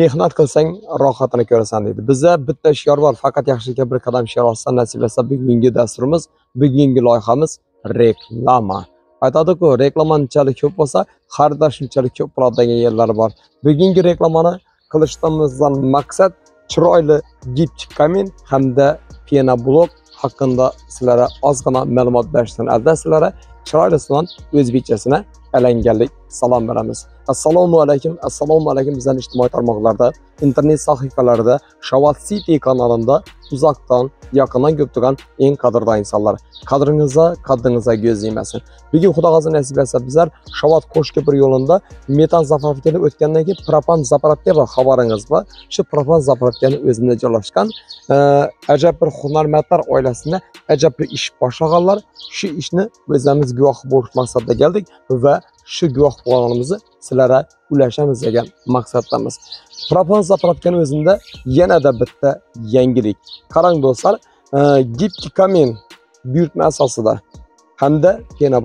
mehnat qilsang rohatini ko'rasan deydi. Bizda bitta shior bor faqat yaxshilikka bir qadam shior olsa nasib bugungi dasturimiz bugungi loyihamiz reklama. Aytadiku reklamanchalik ko'p bo'lsa xaridor shunchalik ko'p bo'ladi degan yerlar bor. Bugungi reklamani qilishimizdan maqsad chiroyli gipchik kamin hamda pena blok haqida sizlarga ozgina ma'lumot berishdan oldin sizlarga chiroylisidan o'zbekchasini alangalik salom beramiz. Assalomu alaykum. Assalomu alaykum bizlarni ijtimoiy tarmoqlarda internet sahifalarida shavot city kanalida uzoqdan yaqindan ko'p turgan eng qadrli insonlar qadringizga qaddingizga ko'z yemasin bugun xudo xohlasa nasib etsa bizlar shavat qo'shko'pir yo'lida metan zapravkani o'tgandan keyin propan zapravka bor xabaringiz bor. Shu propan zapravkani o'zida joylashgan ajab bir hunarmandlar oilasida ajab bir ish boshlaganlar. Shu ishni o'zlarimiz guvoh bo'lish maqsadida keldik va shu guvoh bo'lganimizni sizlarga ulashamiz degan maqsaddamiz. Propan zapravkani o'zida yanada bitta yangilik. Qarang do'stlar e, kamin buyurtma asosida hamda pena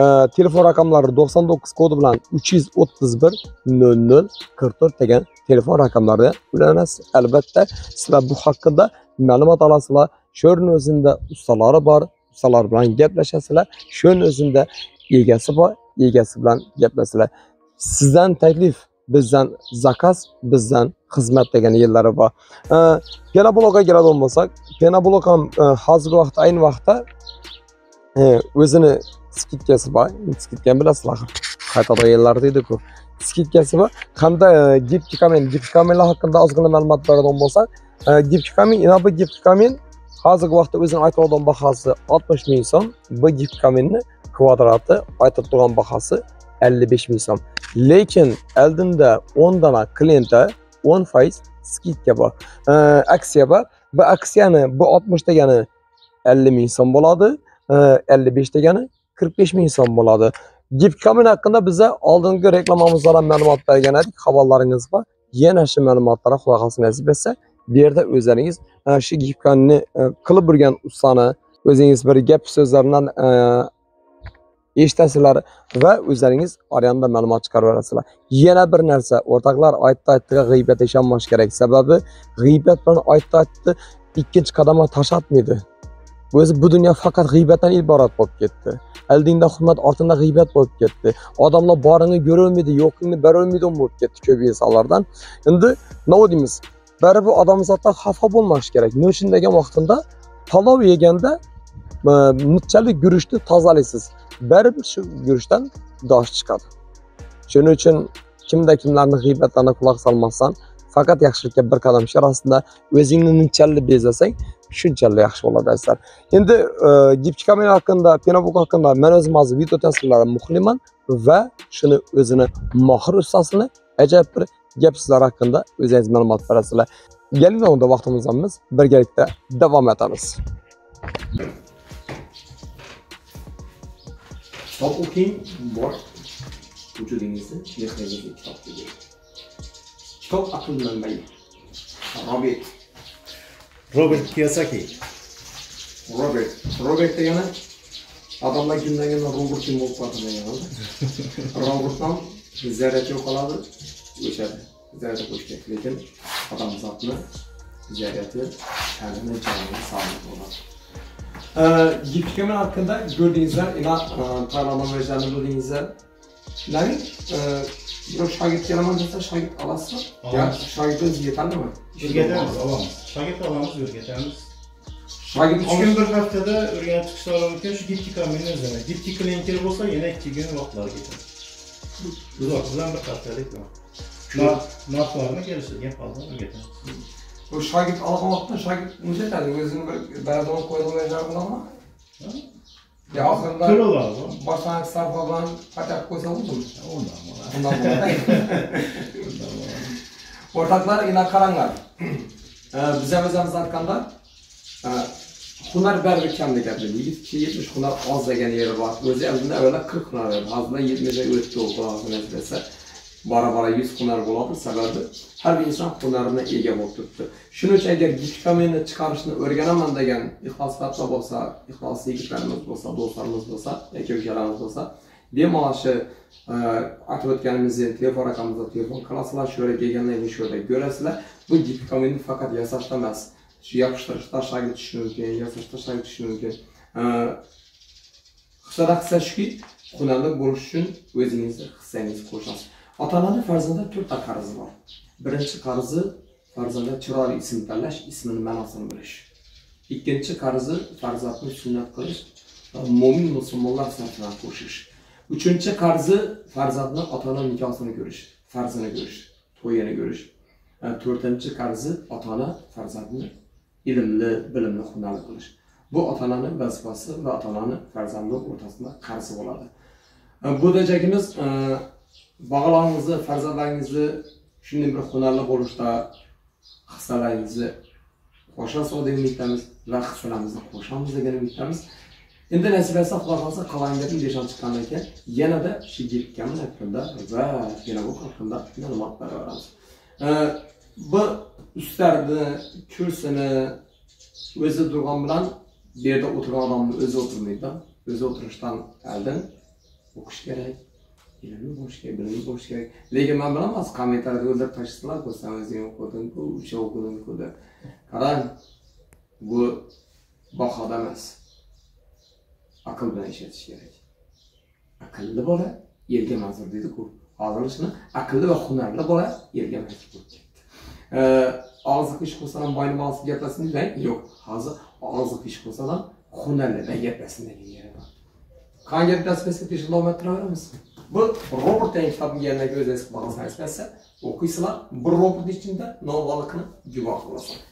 e, telefon raqamlari 99 kodi bilan 331 00 44 degan telefon raqamlariga ulanasiz. Albatta sizlar bu haqida ma'lumot olasizlar. Sho'rni o'zida ustalari bor. Ustalar bilan gaplashasizlar sho'rni o'zida egasi bor egasi bilan gaplashasizlar sizdan taklif bizdan zakaz bizdan xizmat degan yerlari bor E, pena blokga keladigan bo'lsak pena blok ham e, hozirgi vaqtda ayni vaqtda e, o'zini skitkasi bor skitkani bilasizlar axir qaytada yerlar deydiku skitkasi bor hamda e, gipki kamin gipki kaminlar haqida ozgina ma'lumot beradigan bo'lsak e, gipki kamin hozirgi vaqtda o'zini aytadigan bahasi 60 ming so'm bu gipki kvadrati aytib turgan ellik 55 ming so'm. Lekin oldinda 10 dona klientda 10 foiz skidka bor. Aksiya bor. Bu aksiyani bu 60 degani 50 ming so'm bo'ladi e, ellik 55 degani 45 ming so'm bo'ladi. Gipkamin haqida biza oldingi reklamamizda ham ma'lumot bergan edik. Xabarlaringiz bor. Yana shu ma'lumotlarga xudo xohlasa nasib etsa bu yerda o'zlaringiz e, shu gipkanni e, qilib yurgan ustani o'zingiz bir gap so'zlaridan e, eshitasizlar va o'zlaringiz oranda ma'lumot chiqarib olasizlar yana bir narsa o'rtoqlar aytdi aytdiga g'iybatga ishonmash kerak. Sababi g'iybat bilan aytdi aytdi ikkinchi qadamga tashatmaydi o'zi bu dunyo faqat g'iybatdan iborat bo'lib ketdi. Oldingda hurmat ortingda g'iybat bo'lib ketdi. Odamlar boringni ko'rolmaydi yo'qingni berolmaydi bo'lib ketdi ko'p insonlardan. Endi nima deymiz? Baribir odamzoddan xafa bo'lmash kerak nima uchun degan vaqtida palov yeganda e, bunchalik guruchni tozalaysiz baribir shu guruchdan dosh chiqadi shuning uchun kimda kimlarni g'iybatlariga quloq solmasdan faqat yaxshilikka bir qadam shirasida o'zingni bunchalik bezasang shunchalik yaxshi bo'ladi azizlar endi e, gipchi kamera haqida penobuk haqida men o'zim hozir video tasvirlarni muxliman va shuni o'zini mohir ustasini ajoyib bir gepsizler hakkında öz əziz məlumat verəsilə. Gəlin onda vaxtımızdan biz birgalikdə davom etamiz. Kitap okuyayım var. Ucu denizde bir kitap gibi. Kitap akıl menbeyi. Robert. Robert Kiyosaki. Robert. Robert de yana adamlar kimden yana Robert kim olup batırdan yana. Robert'tan zerret yok aladı. Geçerdi. Üzerinde bu şekilde adamzatını ticareti kendine canını sağlık olan. Ee, Yipkemen hakkında gördüğünüzler ila tarlama ve canlılığınızlar. Lakin yok şagird yaramazsa şagird alası. Ya şagird öz yeterli mi? Yürgetenimiz alamız. Şagird alamız yürgetenimiz. Shogird uch kun bir haftada o'rganib chiqish mumkin shu diptikamini o'zini diptik klinikeri bo'lsa yana ikki kun vaqtlari ketadi uzoq bilan bir haftalik Nar, nar soğanına gelirsin. Yap Allah'ına getir. Bu şagit alamaktın şagit müze derdi. Gözünü böyle berdama koydum ve ama. Ya aslında Kır ola abi. başlangıç sarfa falan kaçak koysa mu? Ondan bana. Ortaklar yine karanlar. ee, bize özemiz hakkında e, ee, Hunar berbi kendi geldi. Yigit ki 70 Hunar az degen yeri var. Özü evinde öyle 40 Hunar verdi. Ağzına 20 de öğüttü oldu ağzına mesela. Bora bora yuz hunar bo'ladi. Sababi har bir inson hunarini ega bo'lib turibdi. Shuning uchun agar diplomni chiqarishni o'rganaman degan ixlos bo'lsa, ixlos yigitlarimiz bo'lsa, do'stlarimiz bo'lsa, yoki ukalarimiz bo'lsa, bemalol shu e, aytib o'tganimizdek telefon raqamimizda telefon qilasizlar shu yerga kelgandan keyin shu yerda ko'rasizlar bu gipkominni faqat yasashda emas shu yopishtirish tashlab tushishi mumkin yasash tashlab tushishi mumkin E, hissa shuki hunarli bo'lish uchun o'zingizni hissangizni qo'shasiz ota onani farzandda to'rtta qarzi bor. Birinchi qarzi farzandga chiroyli ism tanlash ismini ma'nosini bilish. Ikkinchi qarzi farzandni sunnat qilish va mo'min musulmonlar safidan qo'shish. Uchinchi qarzi farzandni ota ona nikosini ko'rish farzini ko'rish to'yini ko'rish. E, to'rtinchi qarzi ota ona farzandni ilmli bilimli hunarli qilish. Bu ota onani vazifasi va ota onani farzandi o'rtasida qarzi bo'ladi. E, bu dejagimiz e, e, farzandlaringizni shunday bir hunarli bo'lishda hissalaringizni qo'shasiz degan umiddamiz va hissalarimizni qo'shamiz degan umiddamiz endi nasib etsa xudo xohlasa qalangarni beshan chiqqandan keyin yanada shu yetgan haqqida va yana bu haqida ma'lumot beraveramiz. E, bu ustalarni kursini o'zi turgan bilan bu yerda o'tirgan odamni o'zi o'tirmaydi o'zi o'tirishdan oldin o'qish kerak. Ilmli bo'lish kerak bilimli bo'lish kerak lekin man bilaman kommentariyada o'ldirib tashlasalar san o'zing o'qidingku o'sha o'qidingku deb. Qarang bu bahoda emas. Aql bilan ishlatish kerak. Aqlli bola elga manzur deydiku. Hozir shuni aqlli va hunarli bola yerga manzur bo'lib ketdi. E, og'zi qish qilsa ham boyni bolasi gaplasin deydilar yo'q. Hozir og'zi qish qilsa ham hunarli va gaplasin degan yeri bor. Qanday gaplashmasa teshib davom ettiraveramiz bu robot degan kitobni yanagi o'zingiz qilmasangiz aytmasa o'qiysizlar bir robotni ichida novalikni guvoh bo'lasizlar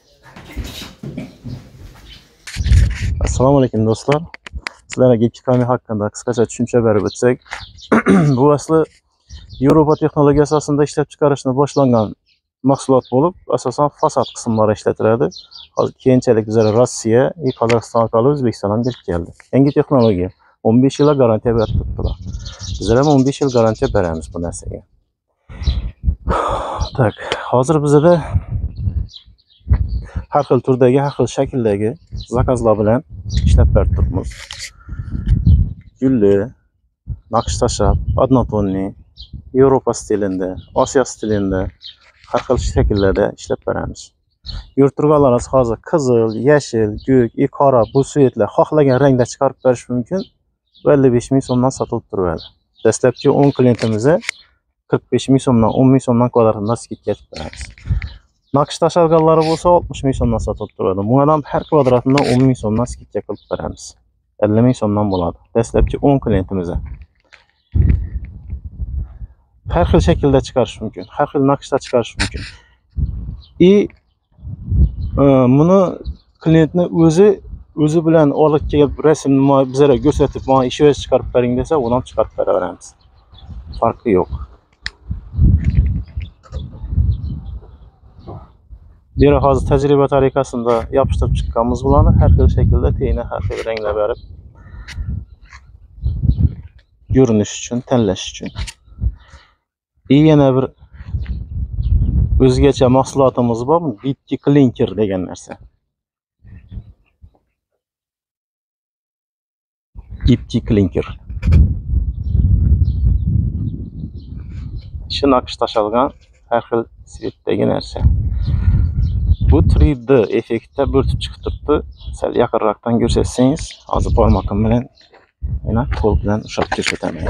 assalomu alaykum do'stlar. Sizlarga gipkami haqida qisqacha tushuncha berib o'tsak bu asli yevropa texnologiya asosida ishlab chiqarishni boshlangan mahsulot bo'lib asosan fasad qismlari ishlatiladi. Hozir keyinchalik bizlar rossiya и qozog'iston orqali o'zbekiston ham kirib keldi. Yangi texnologiya 15 yilga garantiya berib turibdilar. Bizlar ham 15 yil garantiya beramiz bu narsaga. Так hozir bizada har xil turdagi har xil shakldagi zakazlar bilan ishlab berib turibmiz. Gulli naqsh tashlab однотонный yevropa stilida osiyo stilida har xil shakllarda ishlab beramiz. Yurib turganlarimiz hozir qizil yashil ko'k и qora bu svetlar xohlagan rangda chiqarib berish mumkin. Va ellik besh ming so'mdan sotilib turadi dastlabki o'n klientimizga qirq besh ming so'mdan o'n ming so'mdan kvadratdan skidka aytib beramiz naqsh tashlganlari bo'lsa oltmish ming so'mdan sotilib turadi. Bunga ham har kvadratidan o'n ming so'mdan skidka qilib beramiz. Ellik ming so'mdan bo'ladi. Dastlabki o'n klientimizga har xil shaklda chiqarish mumkin har xil naqshda chiqarish mumkin. И e, buni klientni o'zi o'zi bilan olib kelib rasmni bizlarga ko'rsatib man ishonch chiqarib bering desa uni ham chiqarib beraveramiz. Farqi yo'q. Beri hozir tajriba tariqasida yopishtirib chiqqanmiz bularni. Har xil shaklda tengni har xil ranglar berib ko'rinish uchun tanlash uchun. И yana bir o'zgacha mahsulotimiz bor bitki klinker degan narsa. İpki klinker ichi naqsh tashalgan har xil svetdagi narsa bu 3D effektda bo'rtib chiqib turibdi sal yaqinroqdan ko'rsatsangiz hozir barmog'im bilan mana qo'l bilan ushlab ko'rsataman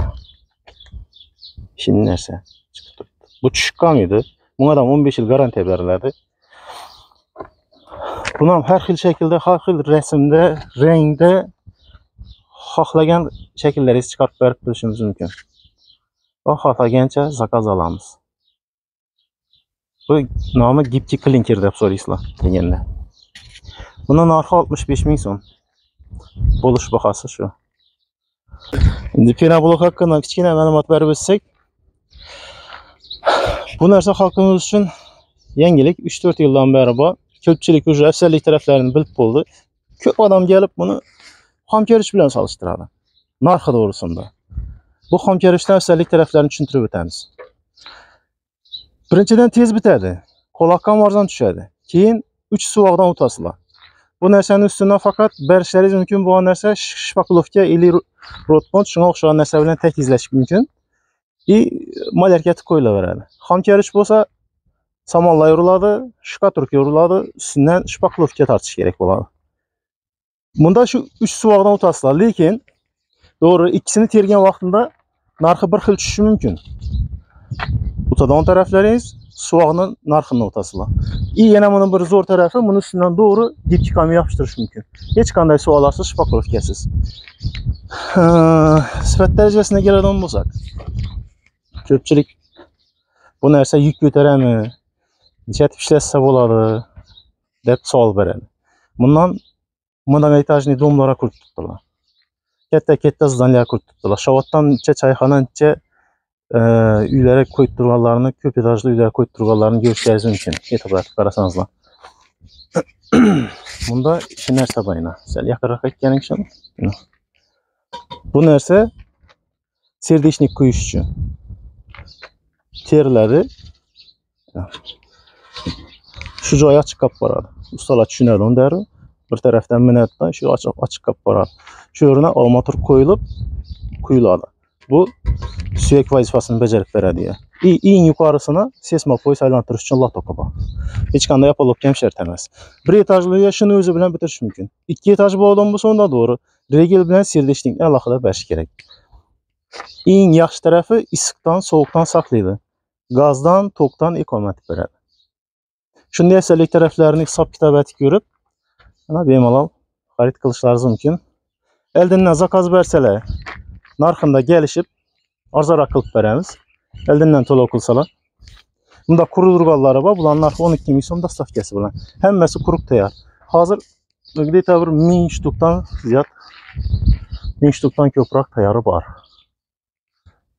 shin narsa chiqib turibdi bu tushib qolmaydi bunga ham 15 yil garantiya beriladi buni ham har xil shaklda har xil rasmda xohlagan shakllaringiz chiqarib berib turishimiz mumkin. Va xohlagancha zakaz olamiz. Bu nomi gipki klinker deb so'raysizlar deganda. Buni narxi oltmish besh ming so'm. Bo'lish bahosi shu. Endi penoblok haqida kichkina ma'lumot berib o'tsak bu narsa xalqimiz uchun yangilik uch to'rt yildan beri bor. Ko'pchilik уже afzallik taraflarini bilib bo'ldi. Ko'p odam kelib buni xom ko'rish bilan solishtiradi narxi to'g'risida bu xom ko'rishdan afzallik taraflarini tushuntirib o'tamiz birinchidan tez bitadi quloqqa ham arzon tushadi keyin uch suvoqdan o'tasizlar Bu narsani ustidan faqat berishlaringiz mumkin bo'lgan narsa sh- shpaklovka или rotbond shunga o'xshagan narsa bilan tekizlash mumkin. И malyarka tib qo'yilaveradi. Xom kalish bo'lsa samonlar uriladi, shkaturka uriladi, ustidan shpaklovka tortish kerak bo'ladi. Bunda shu 3 suvoqdan o'tasizlar, lekin to'g'ri ikkisini tergan vaqtida narxi bir xil tushishi mumkin. O'tadigan taraflaringiz suvoqni narxini o'tasizlar. И yana buni bir zo'r tarafi buni ustidan to'g'ri gipki yopishtirish mumkin. Hech qanday suvoqlarsiz shpaklovkasiz. Sifat darajasiga keladigan bo'lsak, ko'pchilik bu narsa yuk ko'tarami, nechatib ishlatsa bo'ladi deb savol beradi. Bundan մնդամայիտ աժնի դում լորա կուրտ տտլա կետե կետե զանլիա կուրտ տտլա շավаттан çe çayhanan çe e, üylere koyup durmalarını, köp etajlı üylere koyup durmalarını görüşeceğiz mümkün. Yeter bırakıp arasanızla. Bunda şiner sabayına. Sen yakarak etkenin şan. Bu nerse serdeşnik kuyuşçu. Terleri şu caya çıkıp baradı. Ustala çünerdi onu derdi. Bir tarafdan minatdan shu ochiq ochiq qolib boradi. Shu o'rniga armatur qo'yilib quyiladi. Bu suyak vazifasini bajarib beradi. И eng yuqorisini sesma poysa aylantirish uchun lotoka bor. Hech qanday yapolobga ham shart emas. Bir etajli uy shuni o'zi bilan bitirish mumkin. Ikki etaj bo'lgan bo'lsa unda to'g'ri. Regel bilan serdeshlikni alohida berish kerak. Eng yaxshi tarafi issiqdan, sovuqdan saqlaydi. Gazdan, tokdan ekonomat beradi. Shunday afzallik taraflarini hisob kitob etib ko'rib, mana bemalol xarid qilishlaringiz mumkin. Eldindan zakaz bersalar, narxında kelishib arzonroq qilib beramiz. Eldindan to'lov qilsalar. Bunda qurudurganlari bor. Bularning narxi 12 ming so'm dastavkasi bilan. Hammasi quruq tayyor. Hozir где-то bir 1000 shtukdan ziyod 1000 shtukdan ko'proq tayyori bor.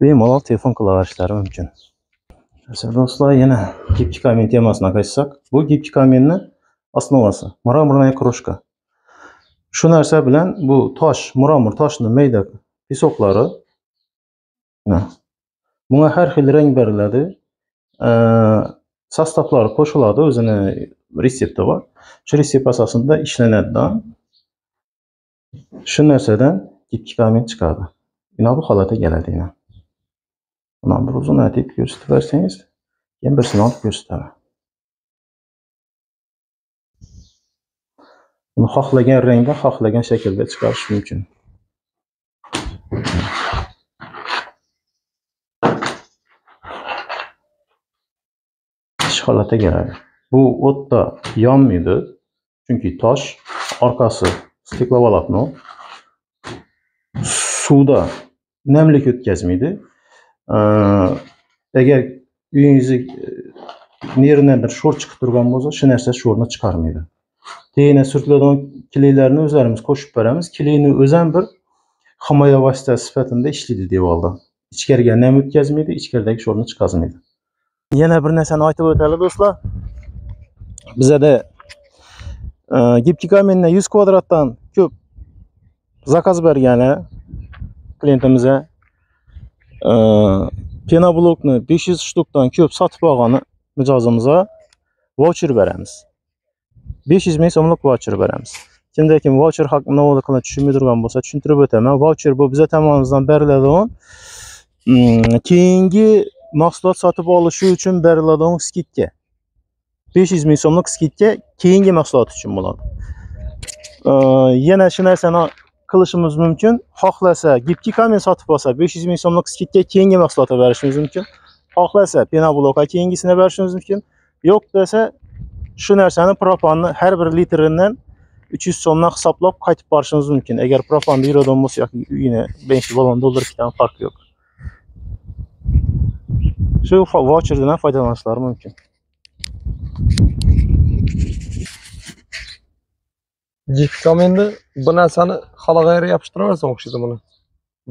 Bemalol telefon qilaverishlari mumkin. Aziz do'stlar, yana gipki kamen temasına qaytsak, bu gipki kamenni osnovasi mramorная крошка. Shu narsa bilan bu tosh, mramor toshni mayda pesoklari mana bunga har xil rang beriladi. Ee, sostavlari qo'shiladi, o'zini retsepti bor. Shu retsept asosida ishlanadi. Shu narsadan gipki kamen chiqadi. Mana bu holatga keladi. yana. Buni bir uzun aytib ko'rsatib bersangiz, keyin birsini olib ko'rsataman. Uni xohlagan rangda, xohlagan shaklda chiqarish mumkin. Ish holatga keladi. Bu o'tda yonmaydi, chunki tosh orqasi steklovolokno suvda namlik o'tkazmaydi. Agar uyingizni e, neridan bir sho'r chiqib turgan bo'lsa, shu narsa sho'rni chiqarmaydi. Teyina surtiladigan kleylarni o'zlarimiz qo'shib beramiz. kleyni o'zi ham bir himoya vositasi sifatida ishlaydi devorda. Ichkariga nam o'tkazmaydi, ichkaridagi sho'rni chiqazmaydi. Yana bir narsani aytib o'taylik do'stlar. Bizada e, gipki 100 kvadratdan ko'p zakaz bergani klientimizga Pena penoblokni 500 shtukdan ko'p sotib olgani mijozimizga voucher beramiz. 500 ming so'mlik voucher beramiz. Kimda kim voucher haqida navoqini tushunmay turgan bo'lsa tushuntirib o'taman. Voucher bu biza tomonimizdan beriladigan mm, keyingi mahsulot sotib olishi uchun beriladigan skidka. 500 ming so'mlik skidka keyingi mahsulot uchun bo'ladi. Yana shu narsani qilishimiz mumkin. Xohlasa gipki kamen sotib olsa 500 ming so'mlik skidka keyingi mahsulotga berishimiz mumkin. Xohlasa penoblokka keyingisini berishimiz mumkin. Yo'q desa shu narsani proponni har bir litridan 300 so'mdan hisoblab qaytib borishingiz mumkin. Agar proponni yuradigan bo'lsa yoki uyini bensin ballon to'ldirishdan farqi yo'q. Shu voucherdan ham foydalanishlari mumkin. jipkom endi bu narsani halag'ayga yopishtiraversan o'xshaydi buni.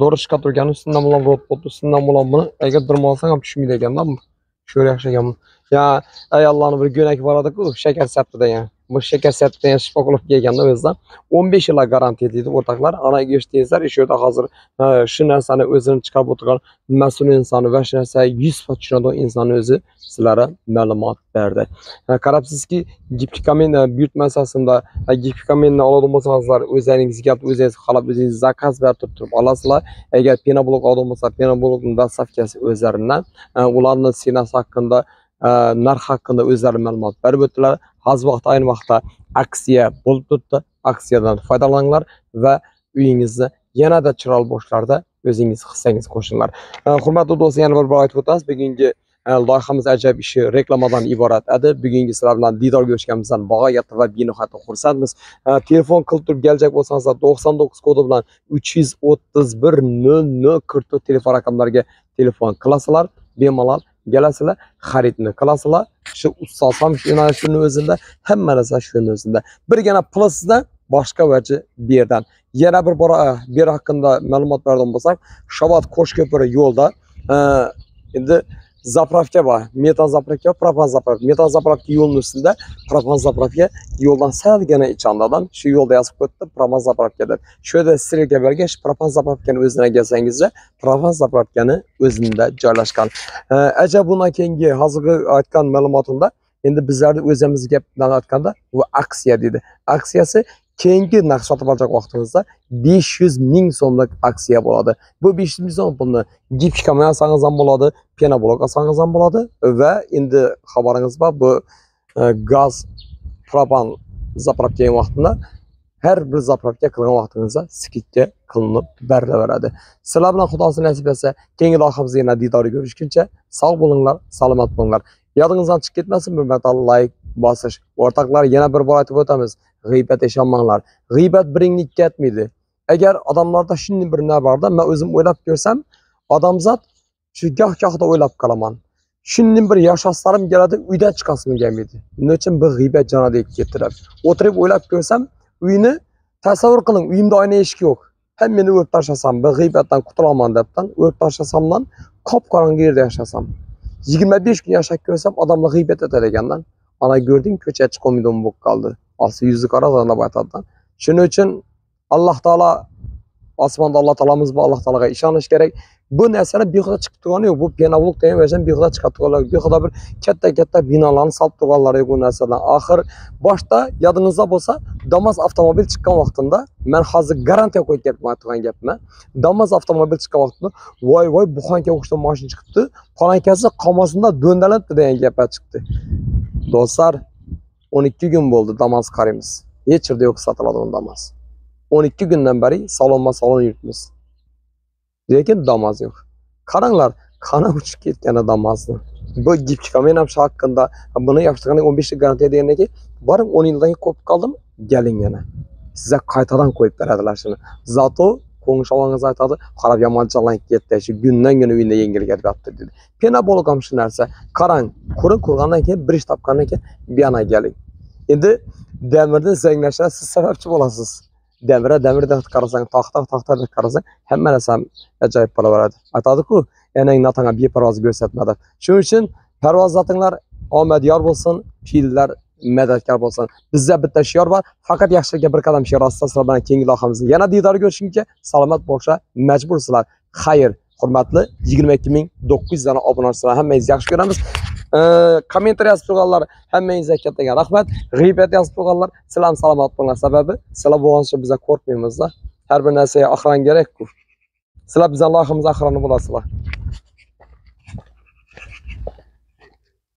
To'g'ri chiqib turgani ustidan bilan bo'ldi ustidan bilan buni agar dirma olsang ham tushmaydi ekanda. Shu yaxshi ekan bu. Ya ayollarni bir go'nak boradi-ku, shakar sapti degan. bu shakar sertifikatini shifo qilib kelganda o'zidan 15 yillar garantiya deydi o'rtoqlar ana eshitdingizlar shu yerda hozir e, shu narsani o'zini chiqarib o'tirgan mas'ul insonni va shu narsaga 100 foiz tushunadigan insonni o'zi sizlarga ma'lumot berdi E, qarabsizki giptikamin e, buyurtmasasida e, giptikaminni oladigan bo'lsangizlar o'zingizga o'zingiz xohlab o'zingiz zakaz berib turib turib olasizlar agar penoblok oladigan bo'lsa penoblokni dostavkasi o'zlaridan e, ularni sinasi haqida e, narx haqida o'zlari ma'lumot berib o'tdilar hozir vaqt ayni vaqtda aksiya bo'lib turibdi aksiyadan foydalaninglar va uyingizni yanada chiroyli boshlarda o'zingiz hissangiz qo'shinglar hurmatli do'stlar yana bir bor aytib o'tamiz bugungi loyihamiz ajoyib ishi reklamadan iborat edi bugungi sizlar bilan diydorga ko'rishganimizdan bag'oyatda va benihoyatda xursandmiz telefon qilib turib kelajak bo'lsangizlar to'qson to'qqiz kodi bilan uch yuz o'ttiz bir nol nol qirq to'rt telefon raqamlariga telefon qilasizlar bemalol kelasizlar xaridni qilasizlar. Shu ustasam ham shuni shuni o'zida hamma narsa shuni o'zida. Birgina plus'dan boshqa vaji bir yerdan. Yana bir bora bir bu yer haqida ma'lumot Şabat bo'lsak köpürü yo'lda e, endi zapravka bor metan zapravka propan zapravka metan zapravka yo'lni ustida propan zapravka yo'ldan salgina ichandadan shu yo'lda yozib qo'yibdi propan zapravka deb shu yerda strelka bergan shu propan zapravkani o'zidan kelsangizda propan zapravkani o'zida joylashgan E, ajab bundan keyingi hozirgi aytgan ma'lumotimda endi bizlarni o'zimiz gap bilan aytganda bu aksiya deydi aksiyasi keyingi narx sotib olacak vaqtimizda 500 ming so'mlik aksiya bo'ladi. Bu 500 ming so'm pulni gipchikami olsangiz ham bo'ladi penoblok olsangiz ham bo'ladi va endi xabaringiz bor bu e, gaz propan zapravka qilgan vaqtida har bir zapravka qilgan vaqtingizda skidka qilinib berilaveradi sizlar bilan xudosi nasib etsa keyingi loyihamizda yana diydor ko'rishguncha sog' bo'linglar salomat bo'linglar. Yodingizdan chiqib ketmasin bir marta layk bosish o'rtoqlar yana bir bor aytib o'tamiz. G'iybat ishonmanglar g'iybat biringni ikki aytmaydi agar odamlarda shunday bir nima borda man o'zim o'ylab ko'rsam odamzod shu goh gohida o'ylab qolaman. Shunday bir yashashlarim keladi uydan chiqasim kelmaydi. Nima uchun bu g'iybat jonidek keltirib o'tirib o'ylab ko'rsam uyni tasavvur qiling uyimda oyna eshik yo'q. Ham meni o'rib tashlasam bir g'iybatdan qutulaman debdan o'rib tashlasamdan qop qorong'i yerda yashasam yigirma besh kun yashab ko'rsam odamlar g'iybat etadi ekandan ana ko'rding ko'chaga chiqolmaydigan bo'lib qoldi. Yuzi qora deb aytadida shuning uchun alloh taolo osmonda alloh taolomiz bor alloh taologa ishonish kerak. Bu narsani behuda chiqib turgani yo'q. Bu genolog degan version behuda chiqib turganlar behuda bir katta katta binolarni solib turganlar yo'q bu narsadan. Axir boshda yodingizda bo'lsa damas avtomobil chiqqan vaqtimda man hozir garantiya qo'yib kelyapman aytgan gapni. Damas avtomobil chiqqan vaqtida voy voy buxanka o'xshab mashina chiqibdi. Palankasi qomasinda do'ndalabdi degan gaplar chiqdi. Do'stlar o'n ikki kun bo'ldi damas qaraymiz hech yerda yo'q sotiladigan damas? O'n ikki kundan beri salonma salon yuribmiz lekin damas yo'q qaranglar qani uchib ketgan damasni bu gipchika men ham shu haqida buni yaxshigina o'n beshlik garantiya degandan keyin borib o'n yildan keyin qo'yib qoldim keling yana sizga qaytadan qo'yib beradilar shuni zato konuşalağınız aytadı, qarab yamançalan ketdi, gündən günə uyunda yengilgər qatdı dedi. Penabol qamşı narsa, qarang, quruq qurğandan keyin bir iş tapqandan keyin biyana gəling. Endi dəmirdə zəngləşə siz səbəbçi bolasınız. Dəmirə dəmirdən qarasan, taxta taxtadan qarasan, həmmə nəsə əcaib para verədir. Aytadı-ku, enəyin natana bir parvazı göstərmədi. Şunun üçün parvaz zatınlar Ahmet yar bolsun, piller madadkor bo'lsin bizda bitta shior bor. Faqat yaxshilikka bir qadam shior. Ostida sizlar bilan keyingi loyihamizda yana diydor ko'rishguncha salomat bo'lishga majbursizlar. Xayr hurmatli yigirma ikki ming to'qqiz yuz dona obunachisilar hammangizni yaxshi ko'ramiz. Kommentariy yozib turganlar hammangizga kattaga rahmat. G'iybat yozib turganlar sizlar ham salomat bo'linglar. Sababi sizlar bo'lgancha biza qo'rqmaymizda. Har bir narsaga oxiran kerakku. Sizlar bizani loyihamiz oxirini bo'lasizlar